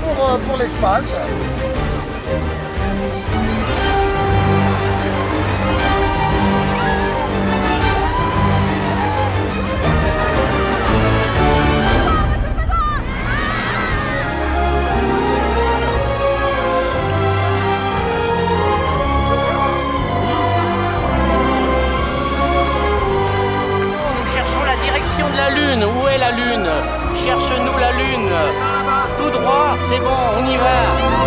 pour, euh, pour l'espace. Nous cherchons la direction de la Lune. Où est la Lune? Cherche-nous la Lune. Tout droit, c'est bon, on y va.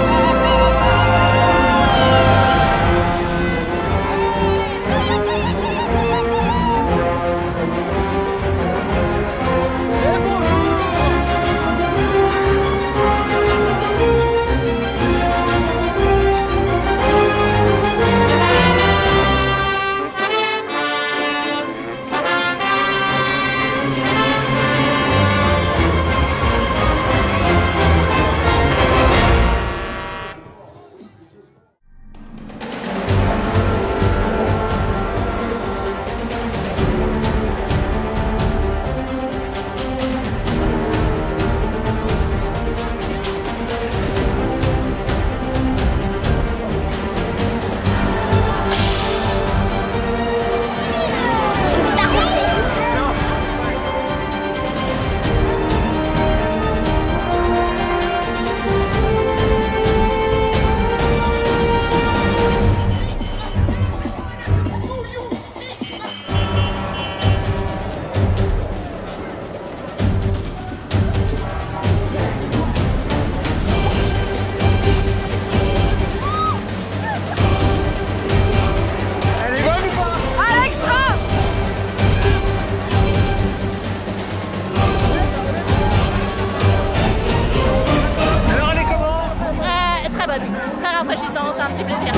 C'est un petit plaisir.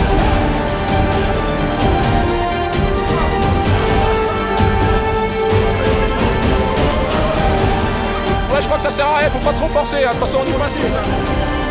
Ouais, je crois que ça sert à rien, faut pas trop forcer, hein. de toute façon on y passe tous.